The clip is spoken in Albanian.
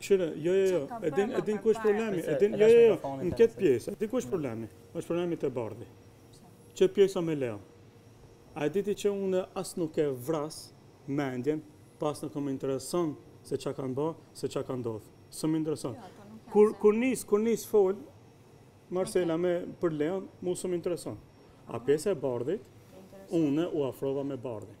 Shire, jo, jo, jo, e din, e din ku është problemi, e din, jo, jo, jo, në këtë pjesë, e din ku është problemi, është problemi te Bardhi, që pjesa me Leon. A e di ti që unë as nuk e vras mendjen, as nuk më intereson se ça kanë bo, se ça ka ndodh. S'më intereson. Kur, kur nis, kur nis fol, Marcela me për Leon, mu s'më intereson. A pjesa e Bardhit, unë u afrova me Bardhin.